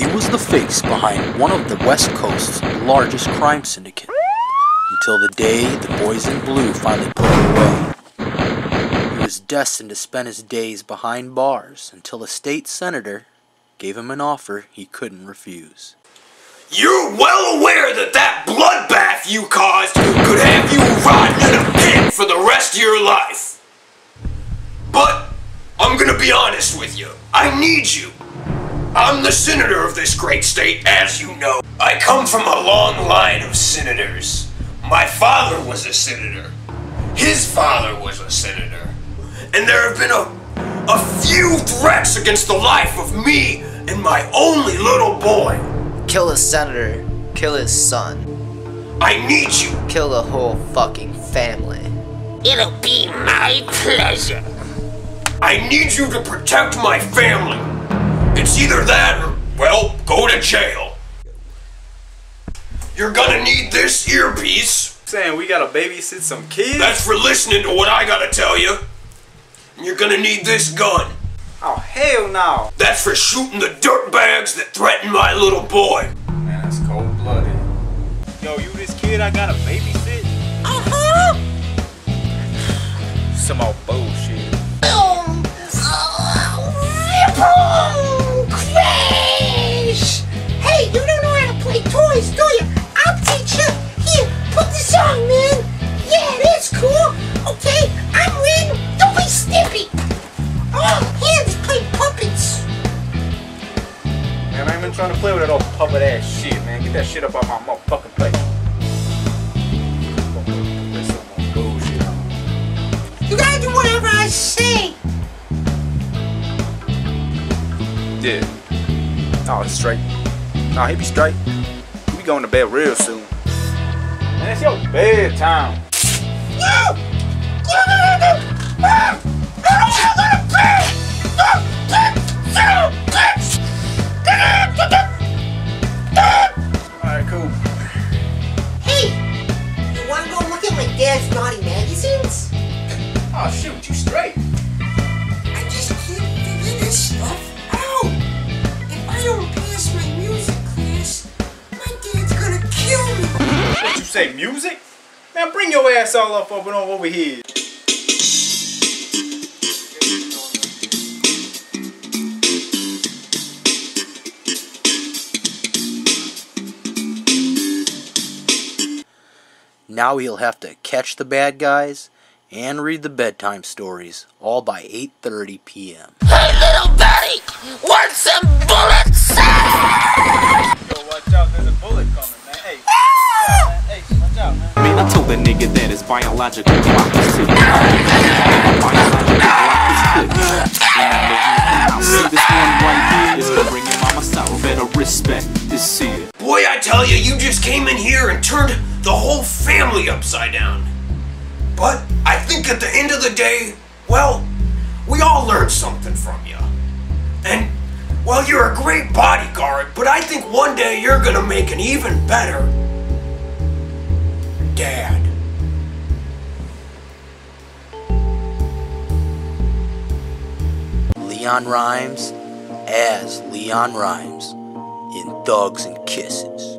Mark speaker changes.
Speaker 1: He was the face behind one of the West Coast's largest crime syndicate until the day the boys in blue finally him away. He was destined to spend his days behind bars until a state senator gave him an offer he couldn't refuse.
Speaker 2: You're well aware that that bloodbath you caused could have you rotting in a pit for the rest of your life. But I'm gonna be honest with you. I need you. I'm the senator of this great state, as you know. I come from a long line of senators. My father was a senator. His father was a senator. And there have been a, a few threats against the life of me and my only little boy.
Speaker 3: Kill the senator. Kill his son.
Speaker 2: I need you.
Speaker 3: Kill the whole fucking family.
Speaker 4: It'll be my pleasure.
Speaker 2: I need you to protect my family. It's either that or, well, go to jail. You're gonna need this earpiece.
Speaker 5: Saying we gotta babysit some kids?
Speaker 2: That's for listening to what I gotta tell you. And you're gonna need this gun.
Speaker 5: Oh, hell no.
Speaker 2: That's for shooting the dirtbags that threaten my little boy.
Speaker 5: Man, that's cold blooded. Yo, you this kid I gotta babysit?
Speaker 4: Uh-huh.
Speaker 5: Some old bullshit.
Speaker 4: Man,
Speaker 5: I ain't been trying to play with that old puppet ass shit, man. Get that shit up on my motherfucking plate. Put some more bullshit on.
Speaker 4: You gotta do whatever I say.
Speaker 5: Yeah. Oh, it's straight. Nah, he be straight. He be going to bed real soon. Man, it's your bedtime.
Speaker 4: My dad's naughty magazines?
Speaker 5: Oh, shoot, you straight.
Speaker 4: I just can't figure this stuff out. If I don't pass my music class, my dad's gonna kill me.
Speaker 5: What you say, music? Man, bring your ass all up up and over over here.
Speaker 1: Now he'll have to catch the bad guys and read the bedtime stories, all by 8:30 p.m.
Speaker 4: Hey, little buddy, want some bullets?
Speaker 5: Yo, watch out, there's a bullet coming, man. Hey, man. Hey, watch out, man.
Speaker 6: Man, I told that nigga that his biological clock is ticking. Biological clock is ticking. And I'm living. See this one right here is gonna bring your mama sour. Better respect this here.
Speaker 2: Boy, I tell you, you just came in here and turned the whole family upside down. But I think at the end of the day, well, we all learned something from you. And, well, you're a great bodyguard, but I think one day you're gonna make an even better dad.
Speaker 1: Leon Rhymes as Leon Rhymes in Thugs and Kisses.